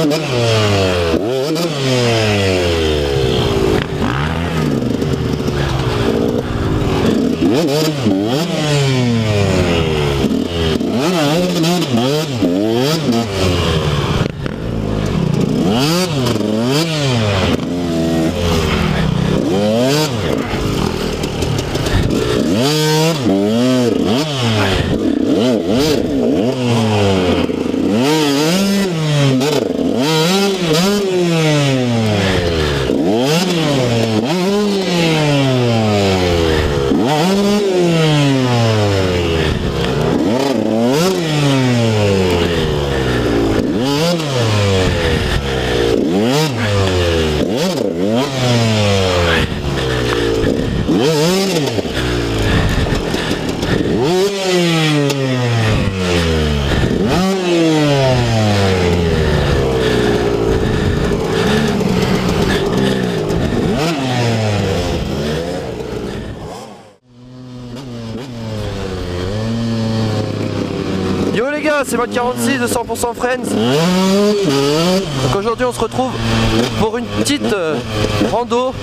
Oh, c'est mode 46 de 100% Friends. Donc aujourd'hui on se retrouve pour une petite euh, rando.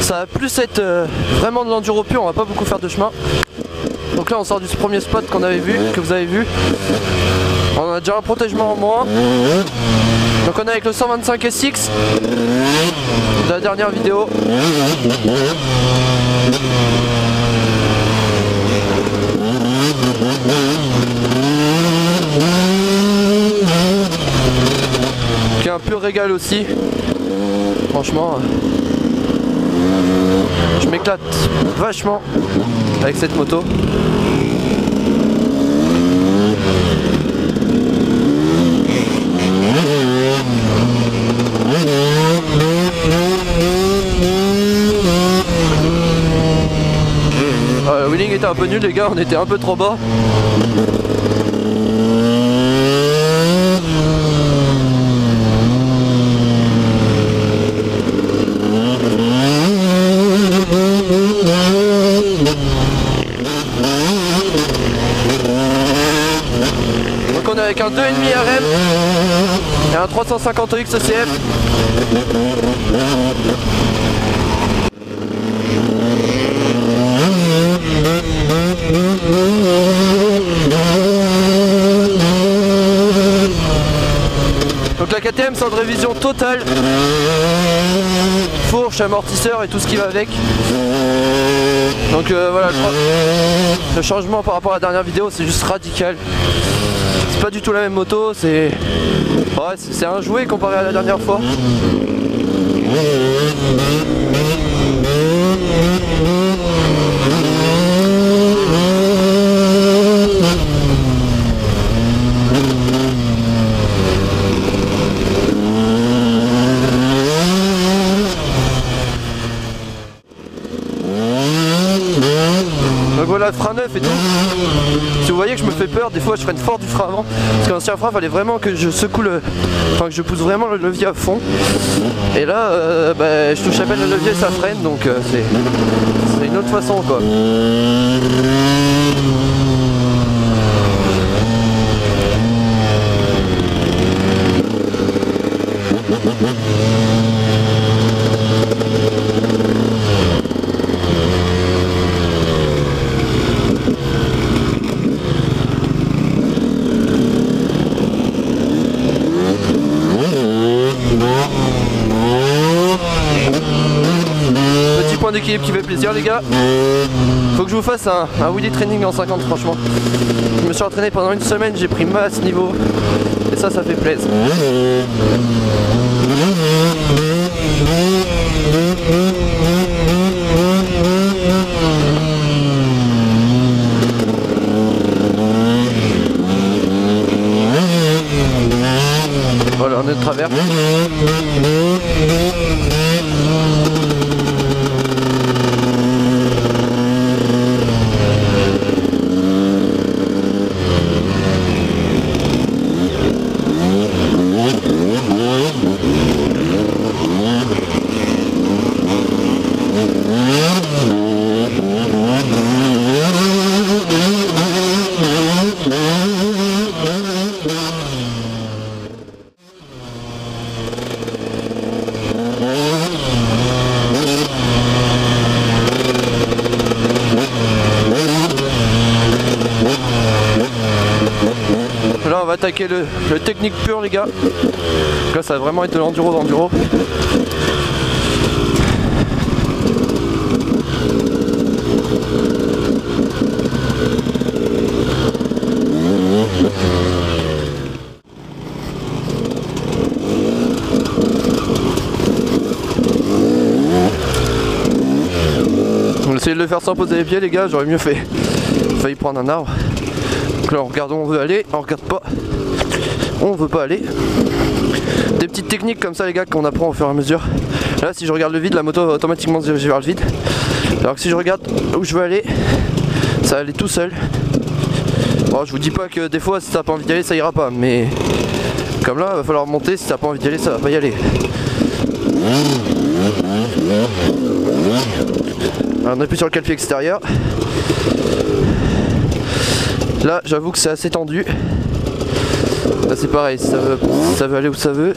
Ça va plus être euh, vraiment de l'enduro pur, on va pas beaucoup faire de chemin. Donc là on sort du premier spot qu'on avait vu, que vous avez vu. On a déjà un protègement en moins. Donc on est avec le 125 SX de la dernière vidéo. Qui est un pur régal aussi. Franchement, je m'éclate vachement avec cette moto. Euh, le wheeling était un peu nul les gars, on était un peu trop bas. Un 2,5 RM et un 350 OX ECF. Donc la KTM c'est en révision totale. Fourche, amortisseur et tout ce qui va avec. Donc euh, voilà, le changement par rapport à la dernière vidéo c'est juste radical. C'est pas du tout la même moto, c'est. Ouais, un jouet comparé à la dernière fois. Donc voilà frein neuf et tout. Peur, des fois je freine fort du frein avant. Parce qu'un ancien frein fallait vraiment que je secoue le. Enfin que je pousse vraiment le levier à fond. Et là euh, bah, je touche à peine le levier ça freine donc euh. C'est une autre façon quoi. Point d'équilibre qui fait plaisir les gars. Faut que je vous fasse un, un wheelie training en 50 franchement. Je me suis entraîné pendant une semaine, j'ai pris masse niveau. Et ça ça fait plaisir. Voilà, on est de travers. Le, le technique pur les gars. Là ça va vraiment être de l'enduro d'enduro. Essayer de le faire sans poser les pieds les gars, j'aurais mieux fait. Failli prendre un arbre. Donc là on regarde où on veut aller, on regarde pas. On veut pas aller. Des petites techniques comme ça les gars qu'on apprend au fur et à mesure. Là si je regarde le vide, la moto va automatiquement se diriger vers le vide. Alors que si je regarde où je veux aller, ça va aller tout seul. Bon je vous dis pas que des fois si t'as pas envie d'y aller ça ira pas, mais comme là va falloir monter, si t'as pas envie d'y aller ça va pas y aller. Alors, on appuie sur le calpier extérieur. Là, j'avoue que c'est assez tendu. C'est pareil, ça veut, ça veut aller où ça veut.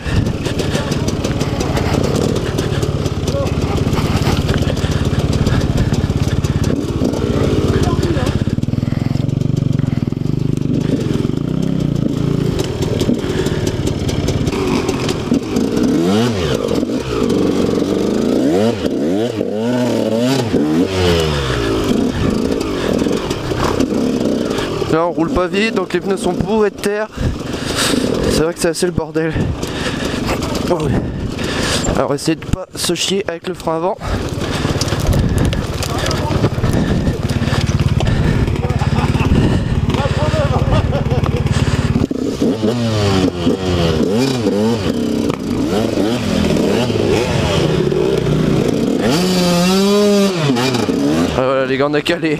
Là on roule pas vite donc les pneus sont bourrés de terre. C'est vrai que c'est assez le bordel. Alors essayez de pas se chier avec le frein avant. Ah, voilà les gars on a calé.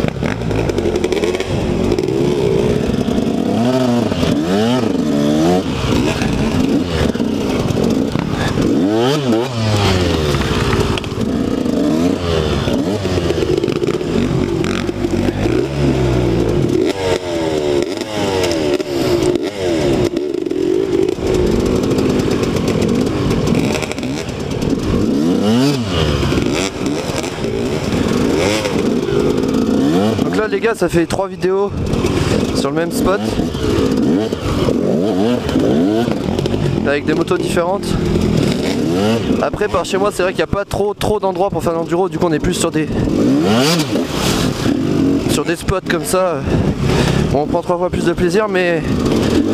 Donc là les ça fait trois vidéos sur le même spot. Avec des motos différentes. Après par chez moi c'est vrai qu'il n'y a pas trop trop d'endroits pour faire l'enduro du coup on est plus sur des sur des spots comme ça. On prend trois fois plus de plaisir mais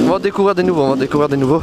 on va découvrir des nouveaux on va découvrir des nouveaux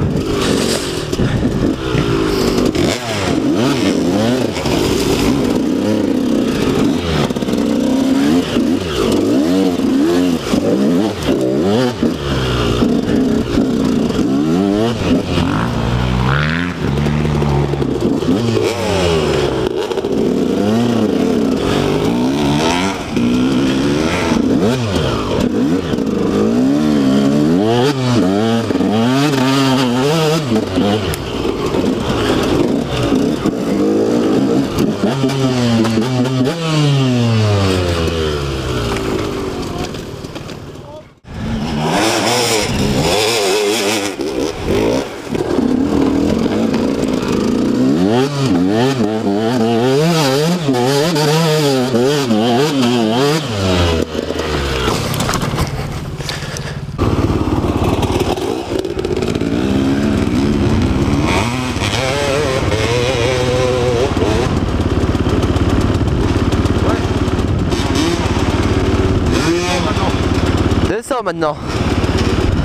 maintenant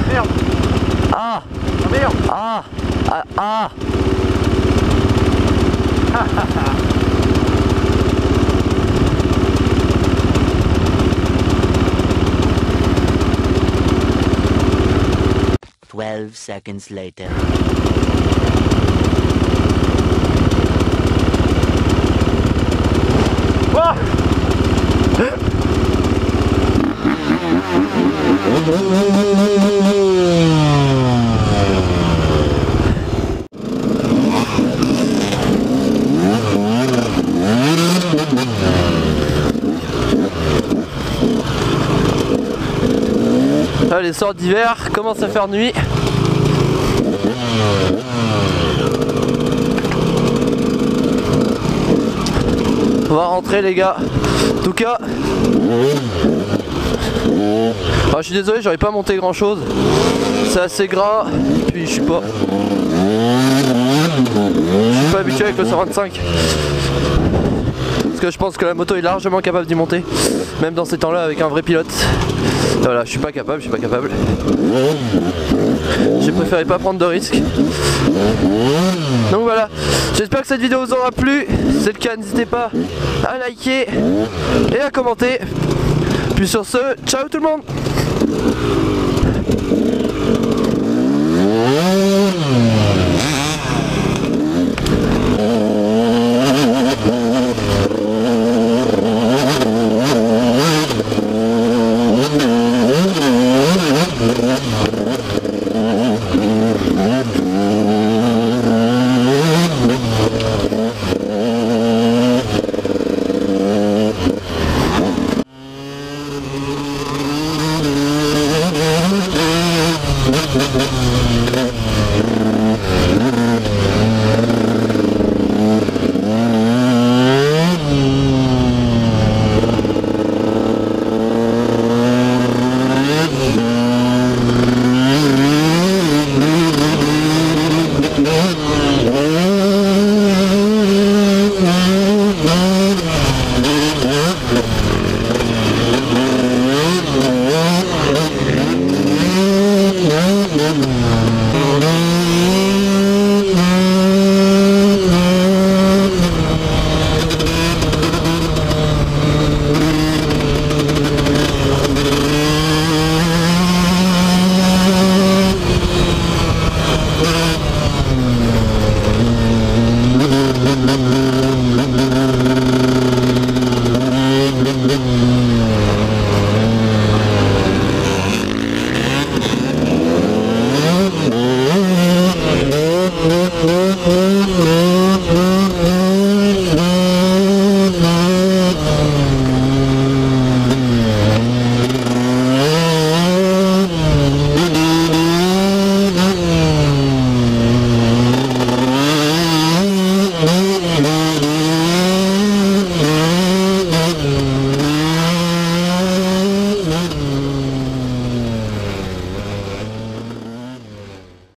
Merde Ah. Ah merde Ah. Ah, ah. Twelve seconds later. Allez, sort d'hiver, commence à faire nuit. On va rentrer les gars. En tout cas. Ah, je suis désolé, j'aurais pas monté grand chose. C'est assez gras. Puis je suis pas. Je suis pas habitué avec le 125. Parce que je pense que la moto est largement capable d'y monter. Même dans ces temps-là avec un vrai pilote. Voilà, je suis pas capable, je suis pas capable. J'ai préféré pas prendre de risques. Donc voilà, j'espère que cette vidéo vous aura plu. Si c'est le cas, n'hésitez pas à liker et à commenter. Sur ce, ciao tout le monde